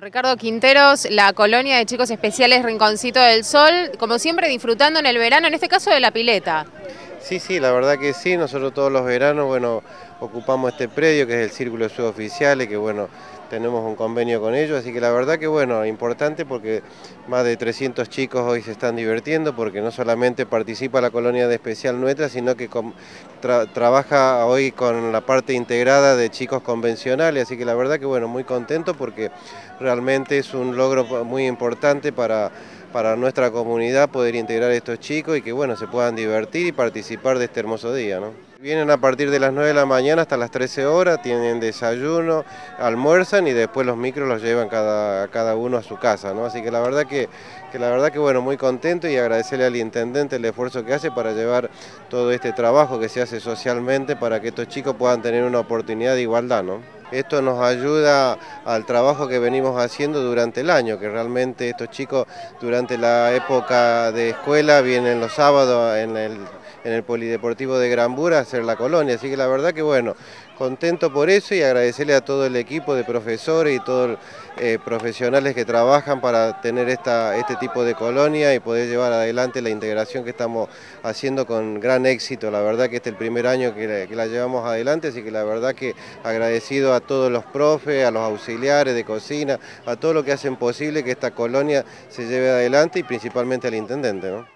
Ricardo Quinteros, la colonia de chicos especiales Rinconcito del Sol, como siempre disfrutando en el verano, en este caso de la pileta. Sí, sí, la verdad que sí, nosotros todos los veranos, bueno, ocupamos este predio que es el Círculo de Suboficiales, que bueno, tenemos un convenio con ellos, así que la verdad que bueno, importante porque más de 300 chicos hoy se están divirtiendo porque no solamente participa la colonia de especial nuestra, sino que trabaja hoy con la parte integrada de chicos convencionales, así que la verdad que bueno, muy contento porque realmente es un logro muy importante para para nuestra comunidad poder integrar a estos chicos y que bueno, se puedan divertir y participar de este hermoso día. ¿no? Vienen a partir de las 9 de la mañana hasta las 13 horas, tienen desayuno, almuerzan y después los micros los llevan cada, cada uno a su casa. ¿no? Así que la verdad que, que, la verdad que bueno, muy contento y agradecerle al intendente el esfuerzo que hace para llevar todo este trabajo que se hace socialmente para que estos chicos puedan tener una oportunidad de igualdad. ¿no? Esto nos ayuda al trabajo que venimos haciendo durante el año, que realmente estos chicos durante la época de escuela vienen los sábados en el, Polideportivo de Granbura a hacer la colonia, así que la verdad que bueno, contento por eso y agradecerle a todo el equipo de profesores y todos los eh, profesionales que trabajan para tener esta, este tipo de colonia y poder llevar adelante la integración que estamos haciendo con gran éxito. La verdad que este es el primer año que, la llevamos adelante, así que la verdad que agradecido a todos los profes, a los auxiliares de cocina, a todos los que hacen posible que esta colonia se lleve adelante y principalmente al intendente.